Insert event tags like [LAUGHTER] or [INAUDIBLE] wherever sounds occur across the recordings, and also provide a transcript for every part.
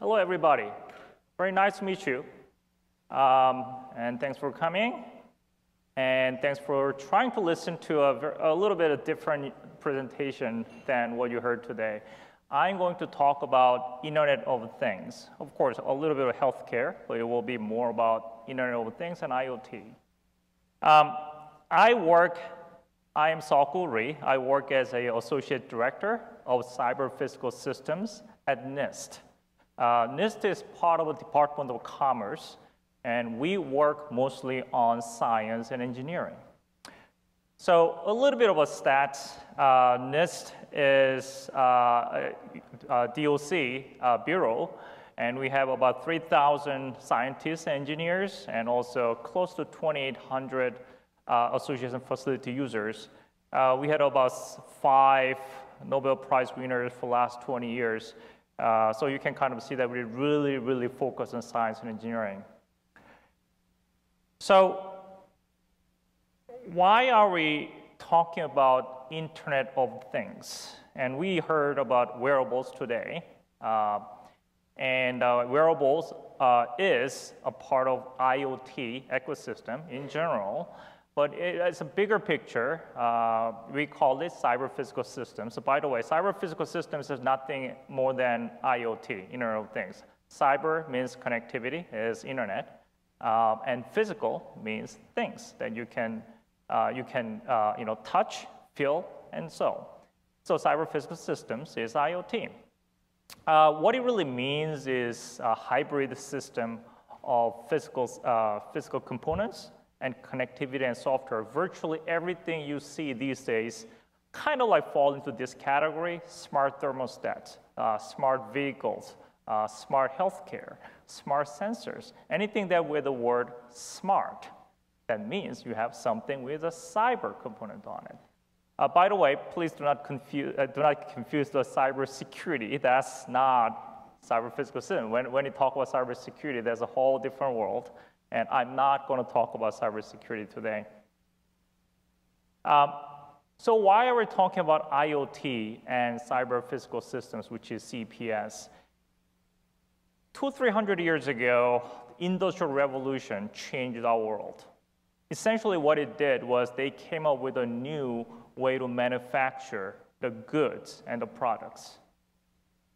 Hello, everybody. Very nice to meet you. Um, and thanks for coming. And thanks for trying to listen to a, a little bit of different presentation than what you heard today. I'm going to talk about Internet of Things. Of course, a little bit of healthcare, but it will be more about Internet of Things and IoT. Um, I work, I am Sokwoo Rhee. I work as an associate director of cyber physical systems at NIST. Uh, NIST is part of the Department of Commerce, and we work mostly on science and engineering. So a little bit of a stats. Uh, NIST is uh, a, DOC uh, bureau, and we have about 3,000 scientists and engineers, and also close to 2,800 uh, association facility users. Uh, we had about five Nobel Prize winners for the last 20 years. Uh, so you can kind of see that we really, really focus on science and engineering. So why are we talking about Internet of Things? And we heard about wearables today. Uh, and uh, wearables uh, is a part of IoT ecosystem in general. But it's a bigger picture. Uh, we call this cyber physical systems. So by the way, cyber physical systems is nothing more than IoT, Internet of Things. Cyber means connectivity, is internet. Uh, and physical means things that you can, uh, you can uh, you know, touch, feel, and so. So cyber physical systems is IoT. Uh, what it really means is a hybrid system of physical, uh, physical components and connectivity and software, virtually everything you see these days kind of like fall into this category, smart thermostats, uh, smart vehicles, uh, smart healthcare, smart sensors, anything that with the word smart. That means you have something with a cyber component on it. Uh, by the way, please do not confuse, uh, do not confuse the cyber security. That's not cyber physical system. When, when you talk about cyber security, there's a whole different world. And I'm not going to talk about cybersecurity today. Um, so why are we talking about IoT and cyber physical systems, which is CPS? Two, three hundred years ago, the industrial revolution changed our world. Essentially what it did was they came up with a new way to manufacture the goods and the products.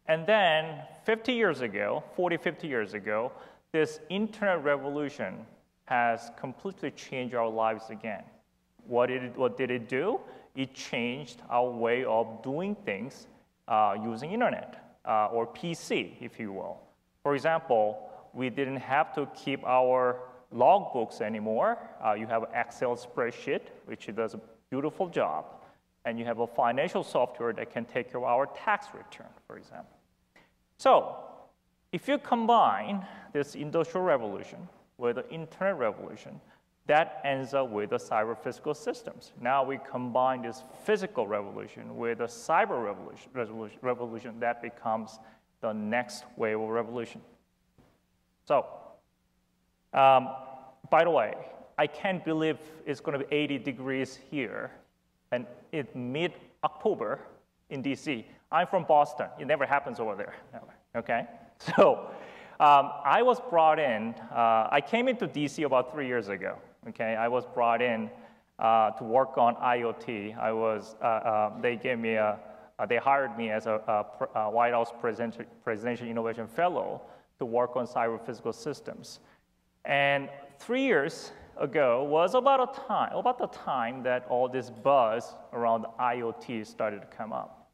And then 50 years ago, 40, 50 years ago, this internet revolution has completely changed our lives again. What did it, what did it do? It changed our way of doing things uh, using internet uh, or PC, if you will. For example, we didn't have to keep our logbooks anymore. Uh, you have Excel spreadsheet, which does a beautiful job. And you have a financial software that can take care of our tax return, for example. So if you combine this industrial revolution with the internet revolution, that ends up with the cyber physical systems. Now we combine this physical revolution with the cyber revolution, revolution that becomes the next wave of revolution. So, um, by the way, I can't believe it's going to be 80 degrees here, and it's mid-October in DC. I'm from Boston. It never happens over there. Okay. [LAUGHS] So um, I was brought in, uh, I came into DC about three years ago, okay? I was brought in uh, to work on IoT. I was, uh, uh they gave me a, uh, they hired me as a, a, a White House Presidential Innovation Fellow to work on cyber physical systems. And three years ago was about a time, about the time that all this buzz around IoT started to come up.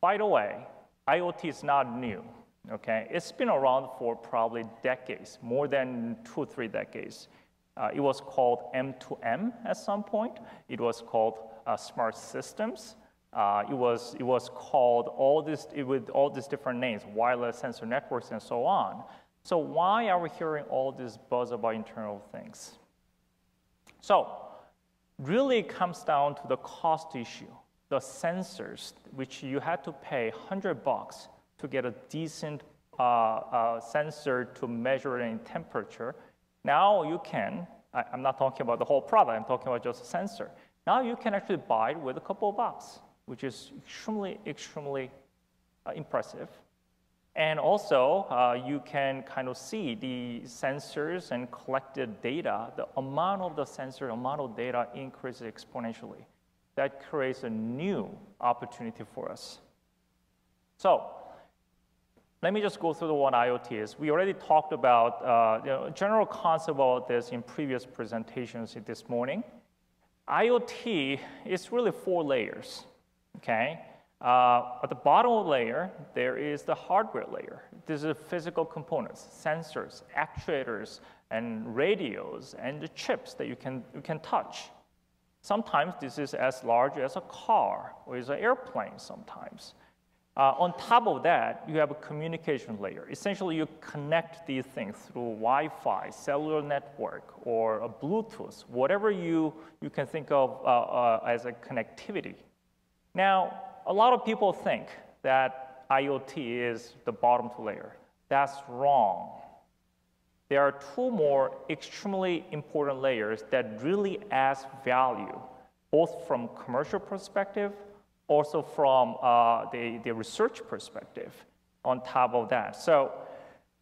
By the way, IoT is not new. Okay, it's been around for probably decades, more than two, three decades. Uh, it was called M2M at some point. It was called uh, smart systems. Uh, it was it was called all this with all these different names, wireless sensor networks, and so on. So why are we hearing all this buzz about internal things? So really, it comes down to the cost issue. The sensors, which you had to pay 100 bucks to get a decent uh, uh, sensor to measure any temperature. Now you can, I, am not talking about the whole product, I'm talking about just a sensor. Now you can actually buy it with a couple of bucks, which is extremely, extremely uh, impressive. And also, uh, you can kind of see the sensors and collected data, the amount of the sensor, amount of data increases exponentially. That creates a new opportunity for us. So, let me just go through the what IoT is. We already talked about uh, you know, general concept about this in previous presentations this morning. IoT is really four layers, okay? Uh, at the bottom layer, there is the hardware layer. These are physical components, sensors, actuators, and radios, and the chips that you can, you can touch. Sometimes this is as large as a car or is an airplane sometimes. Uh, on top of that, you have a communication layer. Essentially, you connect these things through Wi-Fi, cellular network, or a Bluetooth, whatever you, you can think of uh, uh, as a connectivity. Now, a lot of people think that IoT is the bottom layer. That's wrong. There are two more extremely important layers that really add value, both from commercial perspective, also from uh, the, the research perspective on top of that. So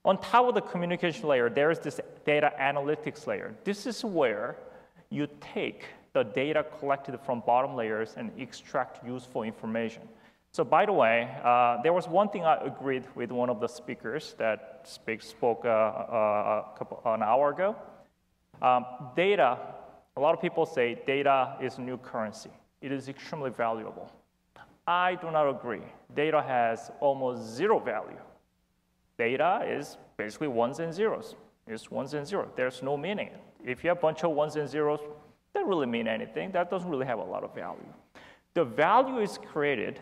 on top of the communication layer, there is this data analytics layer. This is where you take the data collected from bottom layers and extract useful information. So by the way, uh, there was one thing I agreed with one of the speakers that speak, spoke uh, uh, couple, an hour ago. Um, data, a lot of people say data is a new currency. It is extremely valuable. I do not agree. Data has almost zero value. Data is basically ones and zeros. It's ones and zeros. There's no meaning. If you have a bunch of ones and zeros, that really mean anything. That doesn't really have a lot of value. The value is created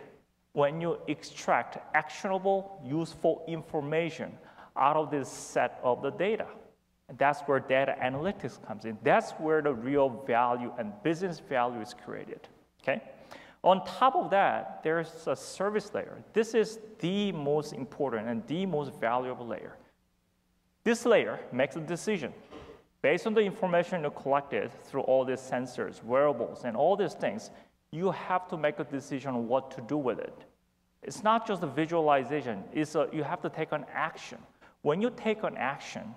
when you extract actionable, useful information out of this set of the data. And that's where data analytics comes in. That's where the real value and business value is created. Okay? On top of that, there's a service layer. This is the most important and the most valuable layer. This layer makes a decision Based on the information you collected through all these sensors, wearables, and all these things, you have to make a decision on what to do with it. It's not just a visualization, it's a, you have to take an action. When you take an action,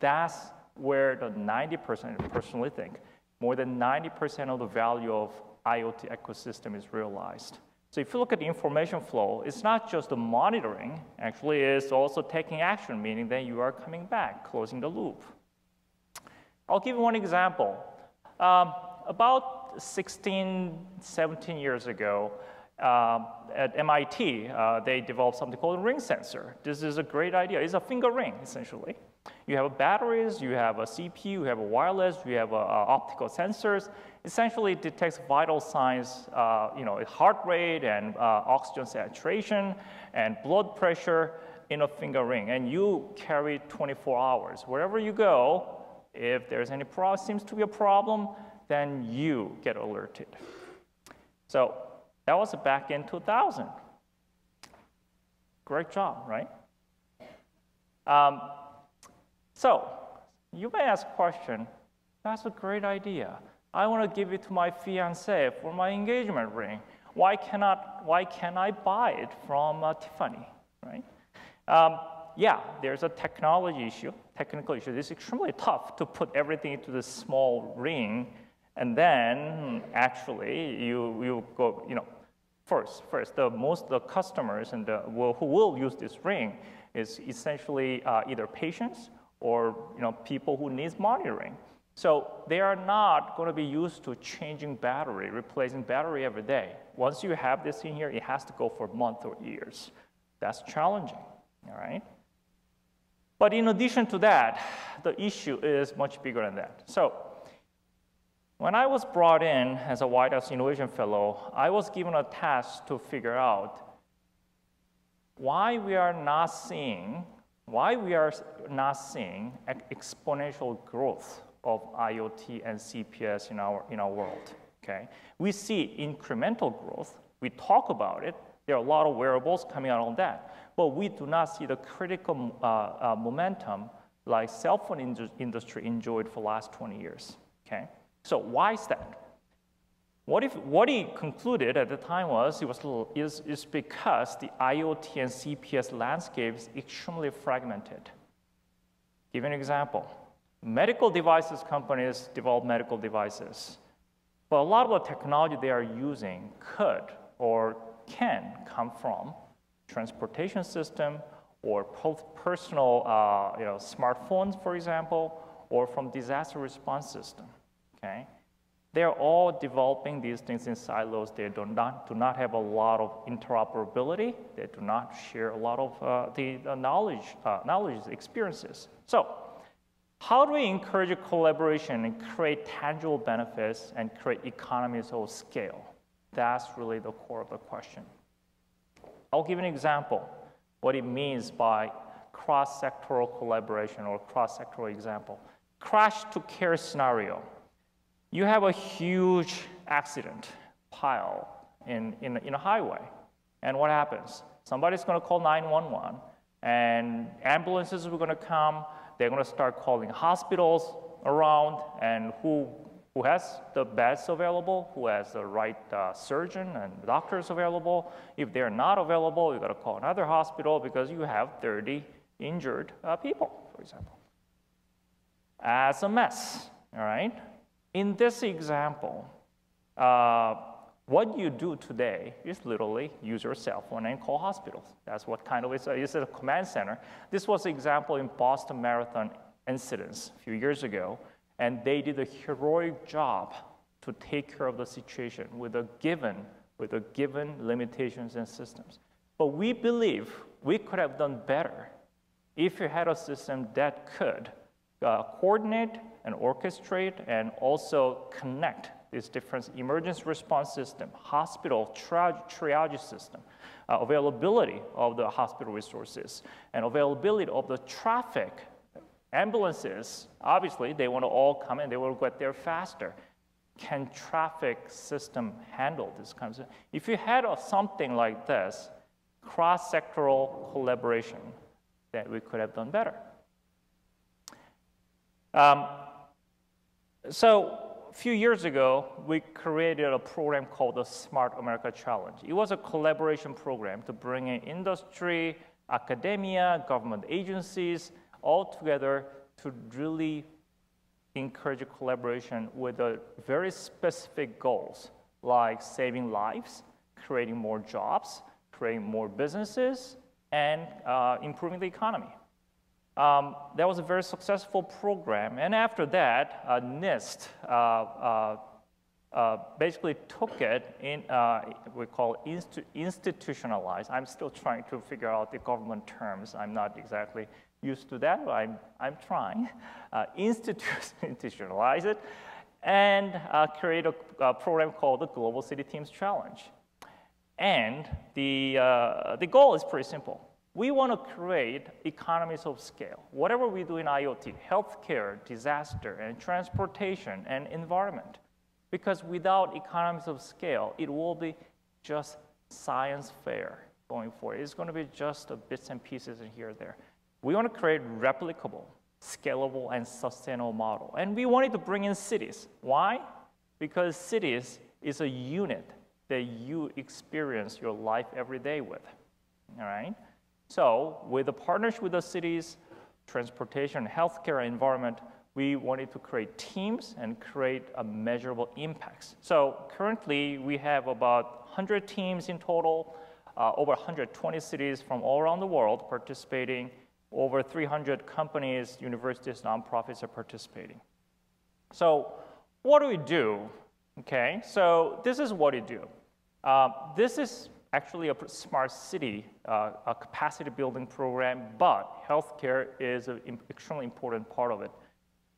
that's where the 90%, personally think, more than 90% of the value of IoT ecosystem is realized. So if you look at the information flow, it's not just the monitoring, actually it's also taking action, meaning that you are coming back, closing the loop. I'll give you one example. Um, about 16, 17 years ago, uh, at MIT, uh, they developed something called a ring sensor. This is a great idea. It's a finger ring, essentially. You have batteries, you have a CPU, you have a wireless, you have a, a optical sensors. Essentially, it detects vital signs, uh, you know, heart rate and uh, oxygen saturation and blood pressure in a finger ring. And you carry 24 hours. Wherever you go, if there's any problem, seems to be a problem, then you get alerted. So that was back in 2000. Great job, right? Um, so you may ask question, that's a great idea. I want to give it to my fiance for my engagement ring. Why cannot, why can I buy it from uh, Tiffany, right? Um, yeah, there's a technology issue, technical issue. It's extremely tough to put everything into this small ring, and then actually you, you go, you know, first, first, the most of the customers and the, will, who will use this ring is essentially uh, either patients or you know, people who need monitoring. So they are not going to be used to changing battery, replacing battery every day. Once you have this in here, it has to go for months or years. That's challenging, all right? But in addition to that, the issue is much bigger than that. So when I was brought in as a White House Innovation Fellow, I was given a task to figure out why we are not seeing, why we are not seeing exponential growth of IoT and CPS in our, in our world, okay? We see incremental growth, we talk about it, there are a lot of wearables coming out on that but we do not see the critical uh, uh, momentum like cell phone industry enjoyed for the last 20 years, okay? So why is that? What, if, what he concluded at the time was, it was is, is because the IoT and CPS landscape is extremely fragmented. Give an example. Medical devices companies develop medical devices, but a lot of the technology they are using could or can come from transportation system or personal uh, you know, smartphones, for example, or from disaster response system, okay? They're all developing these things in silos. They do not, do not have a lot of interoperability. They do not share a lot of uh, the, the, knowledge, uh, knowledge experiences. So how do we encourage collaboration and create tangible benefits and create economies of scale? That's really the core of the question. I'll give an example what it means by cross-sectoral collaboration or cross-sectoral example. Crash to care scenario. You have a huge accident pile in, in, in a highway. And what happens? Somebody's going to call 911, and ambulances are going to come. They're going to start calling hospitals around, and who who has the beds available, who has the right uh, surgeon and doctors available. If they're not available, you've got to call another hospital because you have 30 injured uh, people, for example. As a mess, all right? In this example, uh, what you do today is literally use your cell phone and call hospitals. That's what kind of is, is a command center. This was an example in Boston Marathon incidents a few years ago and they did a heroic job to take care of the situation with a given, with a given limitations and systems. But we believe we could have done better if you had a system that could uh, coordinate and orchestrate and also connect these different emergency response system, hospital triage, triage system, uh, availability of the hospital resources, and availability of the traffic Ambulances, obviously, they want to all come in, they will get there faster. Can traffic system handle this kind of? If you had something like this, cross-sectoral collaboration, that we could have done better. Um, so a few years ago, we created a program called the Smart America Challenge. It was a collaboration program to bring in industry, academia, government agencies, all together to really encourage collaboration with very specific goals, like saving lives, creating more jobs, creating more businesses, and uh, improving the economy. Um, that was a very successful program. And after that, uh, NIST uh, uh, uh basically took it in, uh, we call institu institutionalized. I'm still trying to figure out the government terms. I'm not exactly used to that, I'm, I'm trying, [LAUGHS] uh, [LAUGHS] institutionalize it, and create a, a, program called the Global City Teams Challenge. And the, uh, the goal is pretty simple. We want to create economies of scale. Whatever we do in IoT, healthcare, disaster, and transportation, and environment. Because without economies of scale, it will be just science fair going forward. It's going to be just bits and pieces in here and there. We want to create replicable, scalable, and sustainable model. And we wanted to bring in cities. Why? Because cities is a unit that you experience your life every day with. All right? So with the partnership with the cities, transportation, healthcare, environment, we wanted to create teams and create a measurable impacts. So currently, we have about 100 teams in total, uh, over 120 cities from all around the world participating over 300 companies, universities, nonprofits are participating. So what do we do? Okay, so this is what we do. Uh, this is actually a smart city, uh, a capacity building program, but healthcare is an extremely important part of it.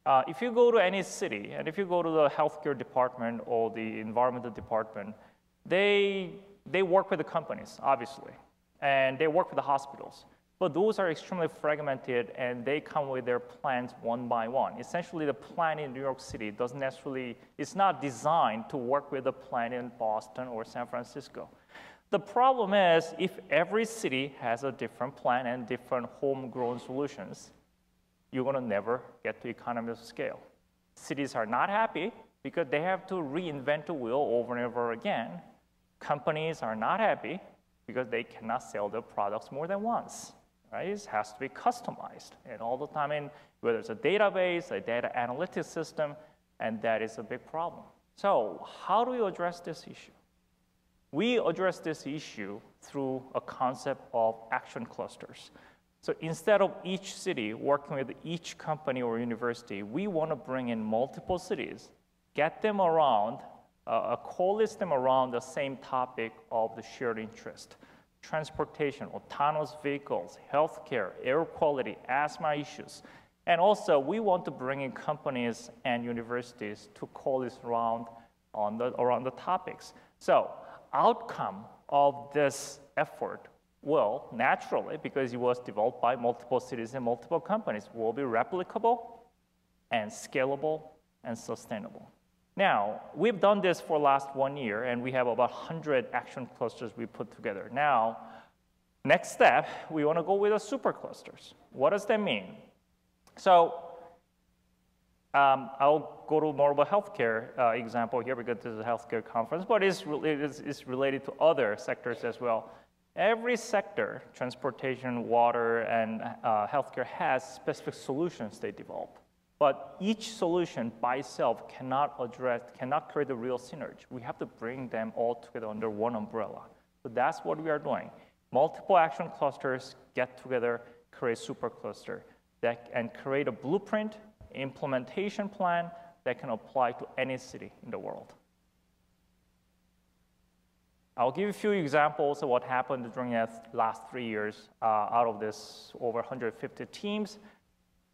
Uh, if you go to any city, and if you go to the healthcare department or the environmental department, they, they work with the companies, obviously, and they work with the hospitals. But those are extremely fragmented and they come with their plans one by one. Essentially, the plan in New York City doesn't necessarily, it's not designed to work with the plan in Boston or San Francisco. The problem is if every city has a different plan and different homegrown solutions, you're gonna never get to economies of scale. Cities are not happy because they have to reinvent the wheel over and over again. Companies are not happy because they cannot sell their products more than once. Right? It has to be customized and all the time in whether it's a database, a data analytics system, and that is a big problem. So how do we address this issue? We address this issue through a concept of action clusters. So instead of each city working with each company or university, we want to bring in multiple cities, get them around, uh, coalesce them around the same topic of the shared interest. Transportation, autonomous vehicles, healthcare, air quality, asthma issues. And also, we want to bring in companies and universities to coalesce around, on the, around the topics. So outcome of this effort will naturally, because it was developed by multiple cities and multiple companies, will be replicable and scalable and sustainable. Now, we've done this for last one year, and we have about 100 action clusters we put together. Now, next step, we want to go with the super clusters. What does that mean? So um, I'll go to more of a healthcare uh, example here because this is a healthcare conference, but it's, it's, it's related to other sectors as well. Every sector, transportation, water, and uh, healthcare, has specific solutions they develop. But each solution by itself cannot address, cannot create a real synergy. We have to bring them all together under one umbrella. So that's what we are doing. Multiple action clusters get together, create super cluster, that, and create a blueprint implementation plan that can apply to any city in the world. I'll give you a few examples of what happened during the last three years uh, out of this over 150 teams.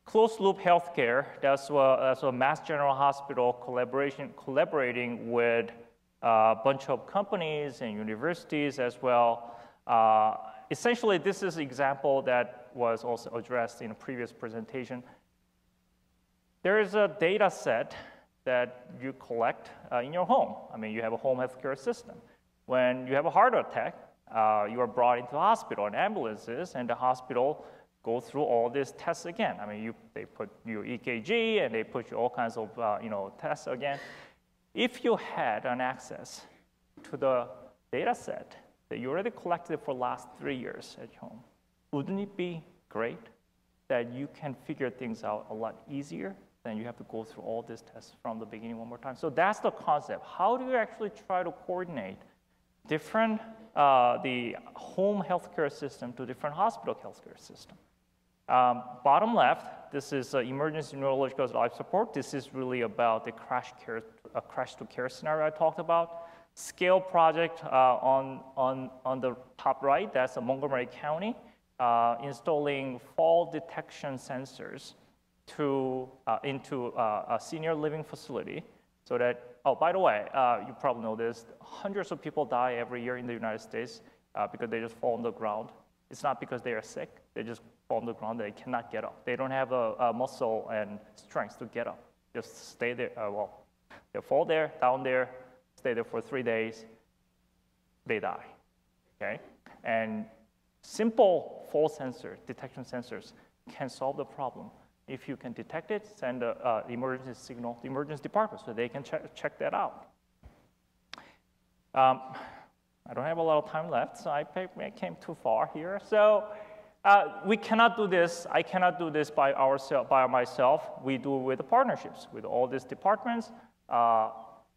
Closed loop healthcare, that's a, that's a Mass General Hospital collaboration, collaborating with a bunch of companies and universities as well. Uh, essentially, this is an example that was also addressed in a previous presentation. There is a data set that you collect uh, in your home. I mean, you have a home healthcare system. When you have a heart attack, uh, you are brought into the hospital and ambulances, and the hospital go through all these tests again. I mean, you, they put your EKG and they put you all kinds of uh, you know, tests again. If you had an access to the data set that you already collected for last three years at home, wouldn't it be great that you can figure things out a lot easier then you have to go through all these tests from the beginning one more time. So that's the concept. How do you actually try to coordinate different, uh, the home healthcare system to different hospital healthcare system? Um, bottom left, this is uh, emergency neurological life support. This is really about the crash care, uh, crash to care scenario I talked about. Scale project uh, on, on, on the top right, that's Montgomery County, uh, installing fall detection sensors to, uh, into uh, a senior living facility so that, oh, by the way, uh, you probably know this, hundreds of people die every year in the United States uh, because they just fall on the ground. It's not because they are sick, they just fall on the ground, they cannot get up. They don't have a, a muscle and strength to get up. Just stay there, well, they fall there, down there, stay there for three days, they die, okay? And simple fall sensor, detection sensors can solve the problem. If you can detect it, send the uh, emergency signal to the emergency department so they can check, check that out. Um, I don't have a lot of time left, so I came too far here. So uh, we cannot do this. I cannot do this by, ourselves, by myself. We do it with the partnerships with all these departments, uh,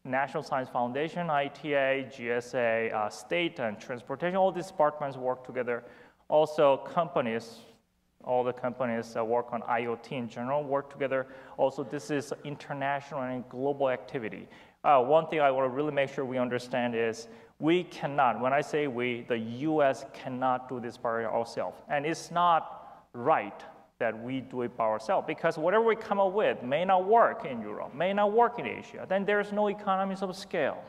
National Science Foundation, ITA, GSA, uh, state and transportation, all these departments work together. Also companies, all the companies that work on IoT in general work together. Also, this is international and global activity. Uh, one thing I want to really make sure we understand is we cannot, when I say we, the US cannot do this by ourselves. And it's not right that we do it by ourselves because whatever we come up with may not work in Europe, may not work in Asia. Then there's no economies of scale.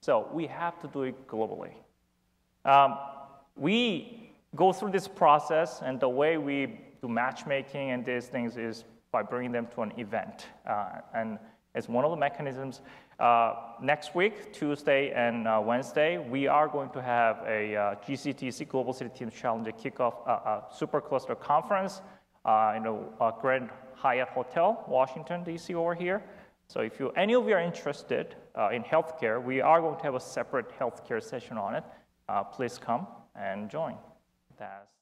So we have to do it globally. Um, we go through this process, and the way we do matchmaking and these things is by bringing them to an event. Uh, and it's one of the mechanisms. Uh, next week, Tuesday and uh, Wednesday, we are going to have a uh, GCTC Global City Teams Challenge kickoff uh, super cluster conference uh, in the Grand Hyatt Hotel, Washington, D.C. over here. So if you, any of you are interested uh, in healthcare, we are going to have a separate healthcare session on it. Uh, please come and join. That's